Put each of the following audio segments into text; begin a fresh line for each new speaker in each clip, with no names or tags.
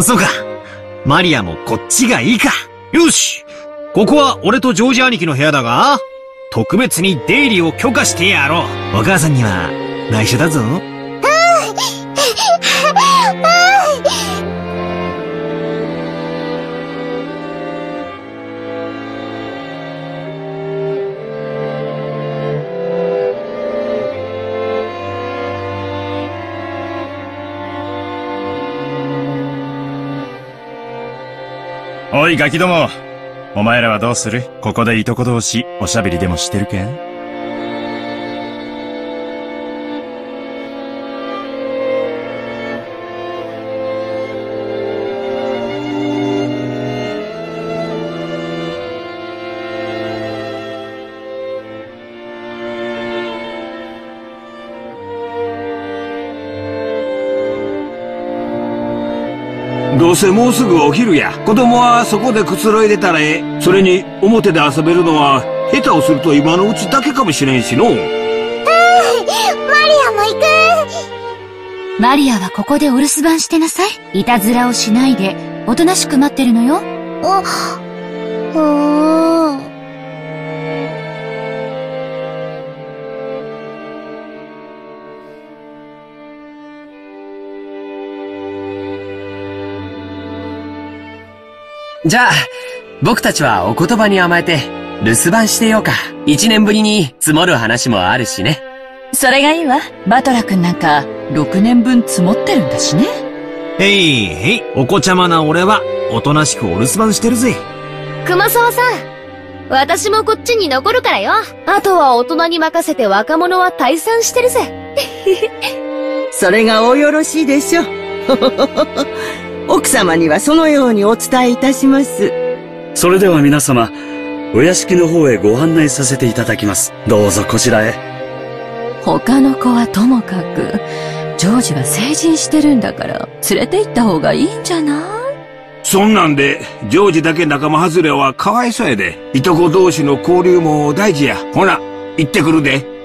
そうか。マリアもこっちがいいか。よしここは俺とジョージ兄貴の部屋だが、特別に出入りを許可してやろう。お母さんには内緒だぞ。
おいガキども。お前らはどうする？ここでいとこ同士、おしゃべりでもしてるか
どうせもうすぐお昼や。子供はそこでくつろいでたらええ。それに、表で遊べるのは、下手をすると今のうちだけかもしれんしの。
マリアも行く
マリアはここでお留守番してなさい。いたずらをしないで、おとなしく待ってるのよ。
お、うー
じゃあ、僕たちはお言葉に甘えて、留守番してようか。一年ぶりに積もる話もあるしね。
それがいいわ。バトラ君なんか、6年分積もってるんだしね。
へいへい、お子ちゃまな俺は、おとなしくお留守番してるぜ。
熊沢さん。私もこっちに残るからよ。あとは大人に任せて若者は退散してるぜ。
それがおよろしいでしょう。奥様にはそのようにお伝えいたします。
それでは皆様、お屋敷の方へご案内させていただきます。どうぞこちらへ。
他の子はともかく、ジョージは成人してるんだから、連れて行った方がいいんじゃない？
そんなんで、ジョージだけ仲間外れはかわいそうやで。いとこ同士の交流も大事や。ほな、行ってくるで。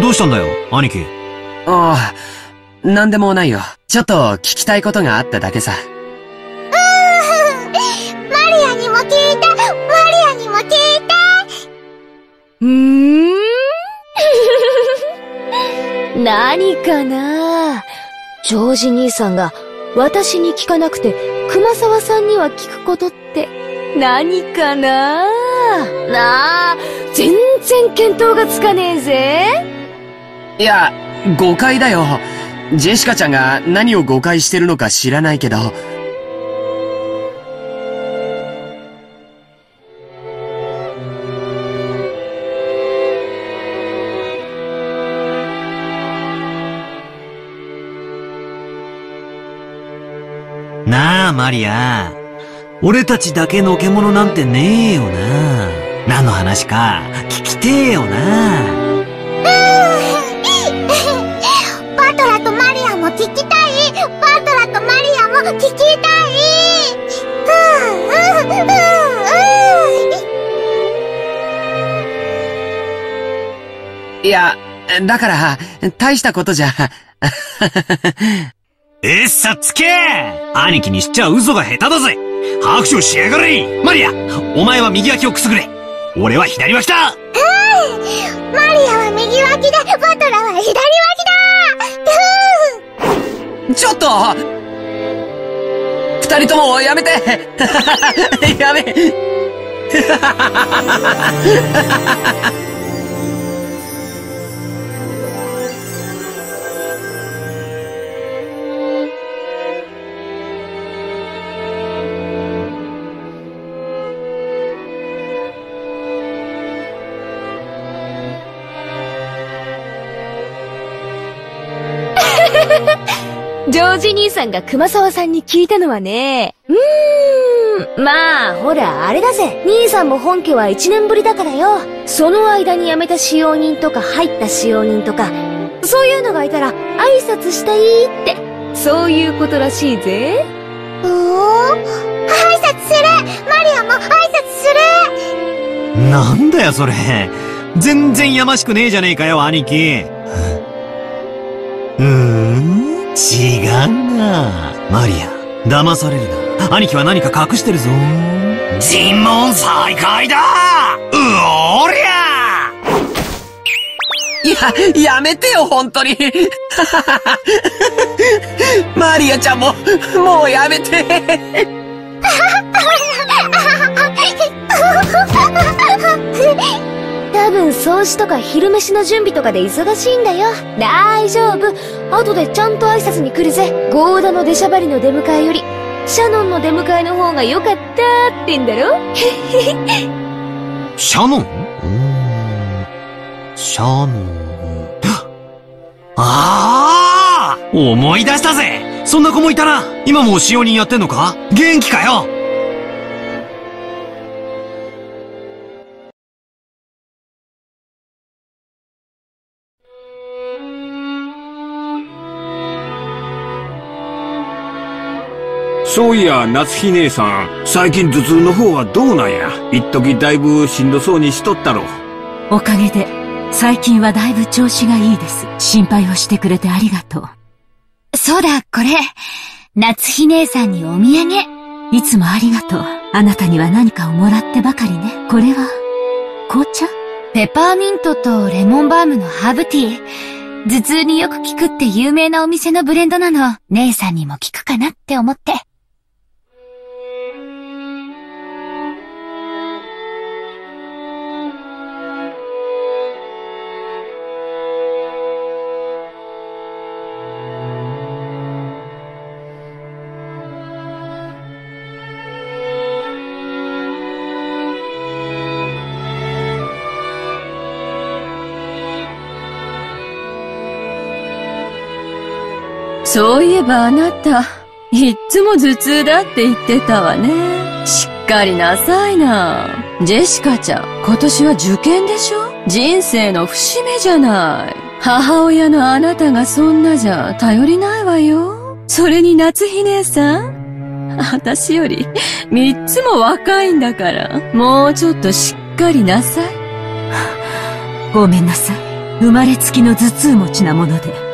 どうしたんだよ、兄貴？
ああ、なんでもないよ。ちょっと聞きたいことがあっただけさ。
マリアにも聞いたマリアにも聞いたうーん 何かな？ジョージ兄さんが私に聞かなくて熊沢さんには聞くことって何かな？なあ、全然見当がつかねえぜ。
いや、誤解だよ。ジェシカちゃんが何を誤解してるのか知らないけど。
なあ、マリア。俺たちだけのけ者なんてねえよな。何の話か、聞きてえよな。
いや、だから、大したことじゃ。
えっさつけ。兄貴にしちゃ嘘が下手だぜ。拍手しやがれ。マリアお前は右脇をくすぐれ。俺は左脇だ。
マリアは右脇でバトラは左脇だ。
ちょっと。二人ともやめて。やめ
ジョージ兄さんが熊沢さんに聞いたのはね、うーん、まあ、ほら、あれだぜ。兄さんも本家は一年ぶりだからよ。その間に辞めた使用人とか入った使用人とか、そういうのがいたら挨拶したいって、そういうことらしいぜ。
おお、挨拶するマリアも挨拶す
るなんだよそれ。全然やましくねえじゃねえかよ、兄貴。うーん、違うな。マリア、騙されるな。兄貴は何か隠してるぞ。尋問再開だうおりゃ
いや、やめてよ、本当に マリアちゃんも、もうやめて
多分掃除とか昼飯の準備とかで忙しいんだよ。大丈夫。後でちゃんと挨拶に来るぜ。ゴーダの出しゃばりの出迎えより、シャノンの出迎えの方が良かったってんだろ？
シャノン？シャノン。ああ思い出したぜそんな子もいたな今も使用人やってんのか？元気かよ？
そういや、夏日姉さん、最近頭痛の方はどうなんや？一時だいぶしんどそうにしとったろ。
おかげで、最近はだいぶ調子がいいです。心配をしてくれてありがと
う。そうだ、これ。夏日姉さんにお土産。
いつもありがとう。あなたには何かをもらってばかりね。これは、紅茶？
ペパーミントとレモンバームのハーブティー。頭痛によく効くって有名なお店のブレンドなの。姉さんにも効くかなって思って。
そういえばあなた、いっつも頭痛だって言ってたわね。しっかりなさいな。ジェシカちゃん、今年は受験でしょ？人生の節目じゃない。母親のあなたがそんなじゃ頼りないわよ。それに夏日姉さん私より三つも若いんだから、もうちょっとしっかりなさい。ごめんなさい。生まれつきの頭痛持ちなもので。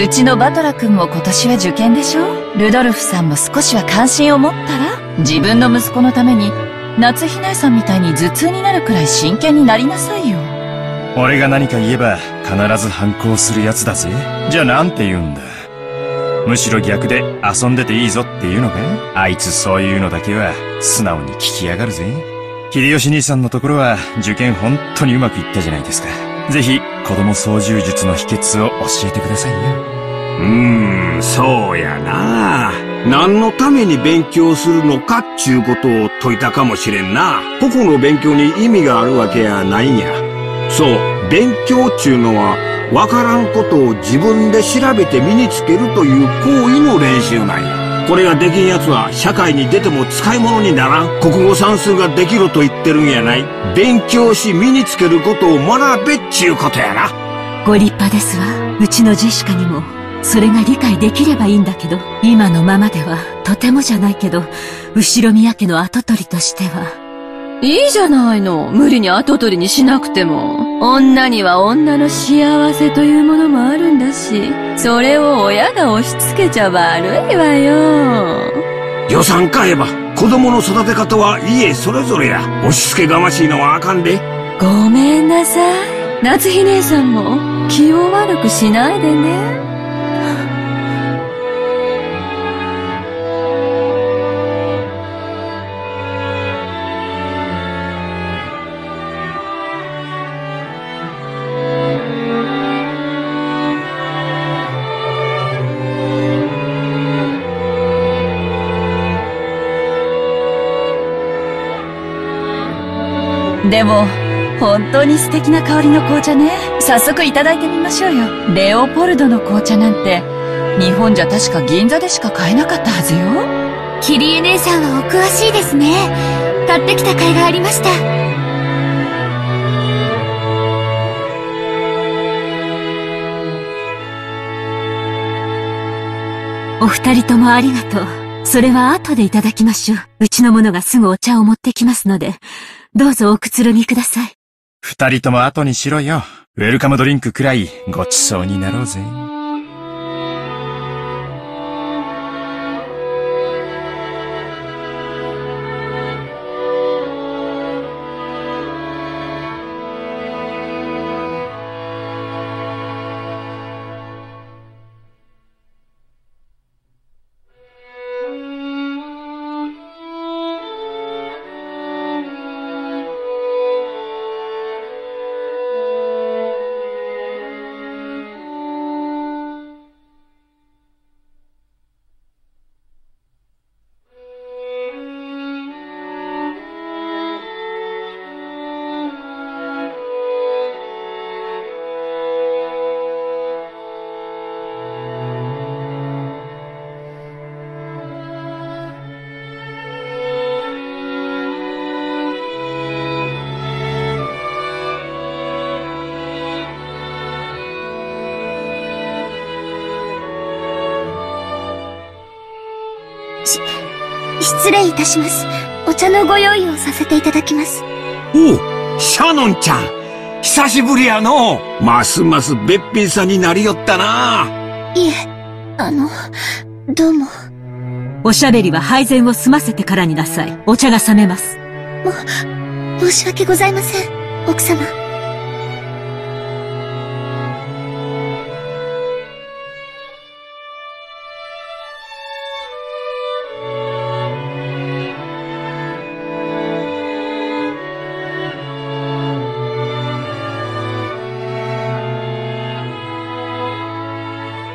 うちのバトラ君も今年は受験でしょ？ルドルフさんも少しは関心を持ったら？自分の息子のために夏日姉さんみたいに頭痛になるくらい真剣になりなさいよ。
俺が何か言えば必ず反抗する奴だぜ。じゃあなんて言うんだ？むしろ逆で遊んでていいぞっていうのか？あいつそういうのだけは素直に聞きやがるぜ。秀吉兄さんのところは受験本当にうまくいったじゃないですか。ぜひ子供操縦術の秘訣を教えてくださいよ。
うーん、そうやな。何のために勉強するのかっちゅうことを説いたかもしれんな。個々の勉強に意味があるわけやないんや。そう、勉強っちゅうのは、わからんことを自分で調べて身につけるという行為の練習なんや。これができんやつは社会に出ても使い物にならん。国語算数ができろと言ってるんやない。勉強し身につけることを学べっちゅうことやな。
ご立派ですわ。うちのジェシカにも、それが理解できればいいんだけど、今のままでは、とてもじゃないけど、後宮家の跡取りとしては、いいじゃないの。無理に後取りにしなくても。女には女の幸せというものもあるんだし、それを親が押し付けちゃ悪いわよ。
予算買えば、子供の育て方は家それぞれや。押し付けがましいのはあかんで。
ごめんなさい。夏日姉さんも気を悪くしないでね。
でも、本当に素敵な香りの紅茶ね。早速いただいてみましょうよ。レオポルドの紅茶なんて、日本じゃ確か銀座でしか買えなかったはずよ。
キリエ姉さんはお詳しいですね。買ってきた甲斐がありました。
お二人ともありがとう。それは後でいただきましょう。うちの者がすぐお茶を持ってきますので、どうぞおくつろぎください。
二人とも後にしろよ。ウェルカムドリンクくらいごちそうになろうぜ。
失礼いたします。お茶のご用意をさせていただきます。
おう、シャノンちゃん。久しぶりやの。ますますべっぴんさんになりよったな。
いえ、あの、どうも。
おしゃべりは配膳を済ませてからになさい。お茶が冷めます。
も、申し訳ございません。奥様。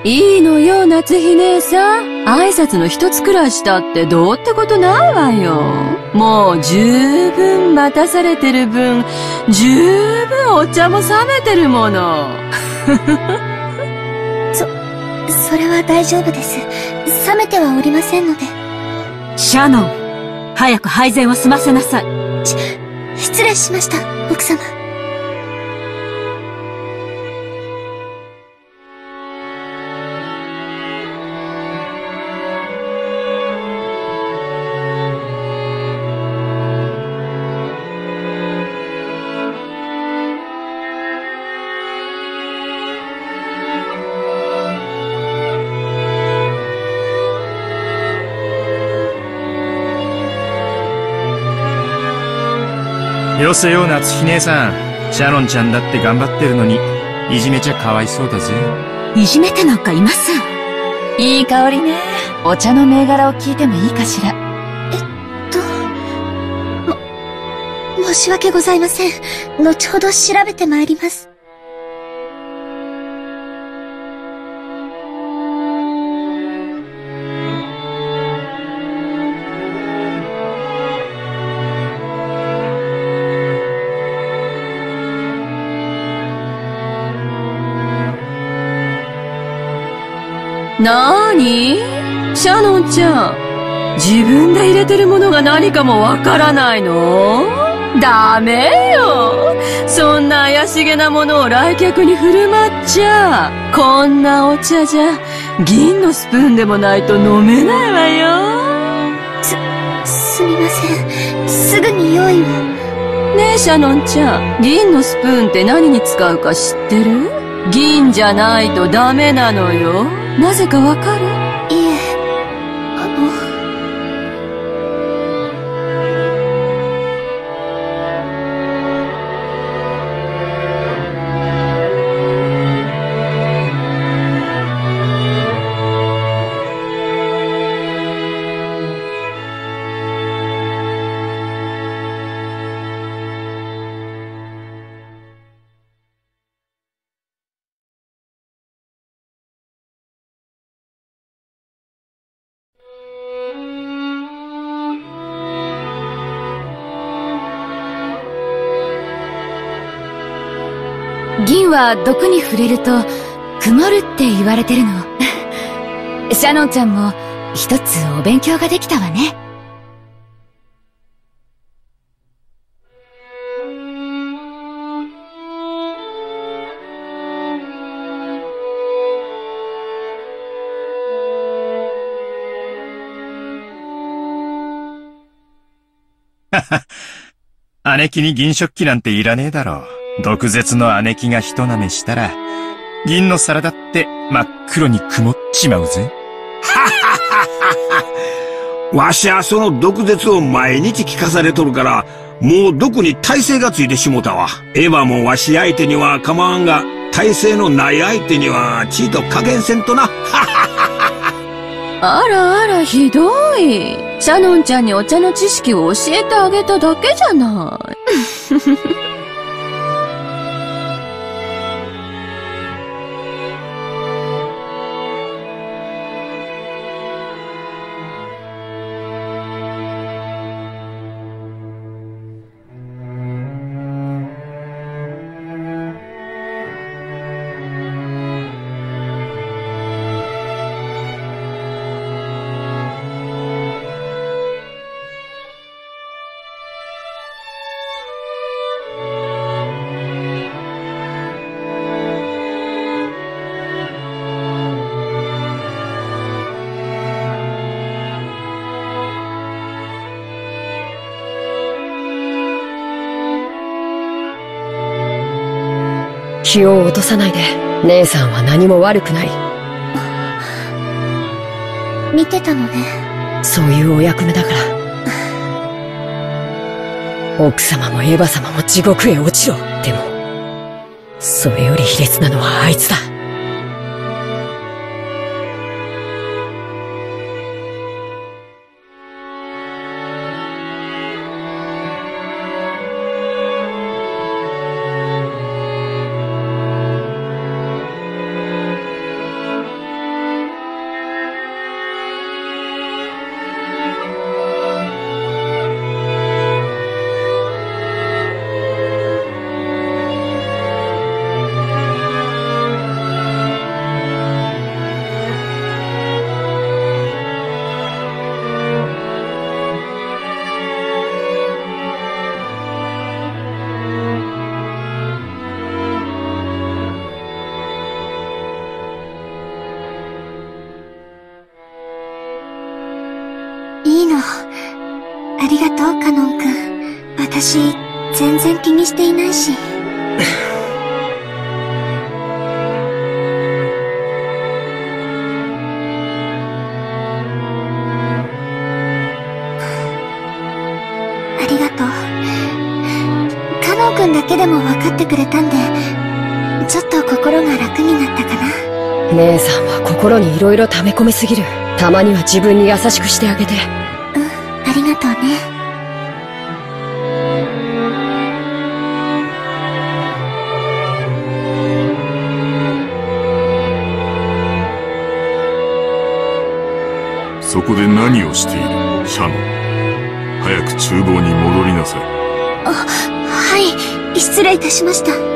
いいのよ、夏日姉さん。挨拶の一つくらいしたってどうってことないわよ。もう十分待たされてる分、十分お茶も冷めてるもの。
そ、それは大丈夫です。冷めてはおりませんので。
シャノン、早く配膳を済ませなさい。
し、失礼しました、奥様。
よせよ、夏日姉さん。シャロンちゃんだって頑張ってるのに、いじめちゃかわいそうだぜ。
いじめてなんかいません。
いい香りね。お茶の銘柄を聞いてもいいかしら。
と、も、申し訳ございません。後ほど調べてまいります。
なーにシャノンちゃん。自分で入れてるものが何かもわからないの？ダメよ。そんな怪しげなものを来客に振る舞っちゃ。こんなお茶じゃ、銀のスプーンでもないと飲めないわよ。
す、すみません。すぐに用意を。
ねえ、シャノンちゃん。銀のスプーンって何に使うか知ってる？銀じゃないとダメなのよ。なぜかわかる？
銀は毒に触れると曇るって言われてるの。シャノンちゃんも一つお勉強ができたわね。
姉貴に銀食器なんていらねえだろう。毒舌の姉貴が一舐めしたら、銀の皿だって真っ黒に曇っちまうぜ。
わしはその毒舌を毎日聞かされとるから、もう毒に耐性がついてしもたわ。エヴァもわし相手には構わんが、耐性のない相手にはちいと加減せんとな。
あらあら、ひどい。シャノンちゃんにお茶の知識を教えてあげただけじゃない。
気を落とさないで。姉さんは何も悪くない。
見てたのね。
そういうお役目だから。奥様もエヴァ様も地獄へ落ちろ。でも、それより卑劣なのはあいつだ。
だけでも分かってくれたんで、ちょっと心が楽になったかな。
姉さんは心に色々溜め込みすぎる。たまには自分に優しくしてあげて。
ありがとうね。
そこで何をしている？シャノン。早く厨房に戻りなさい。
あ、はい、失礼いたしました。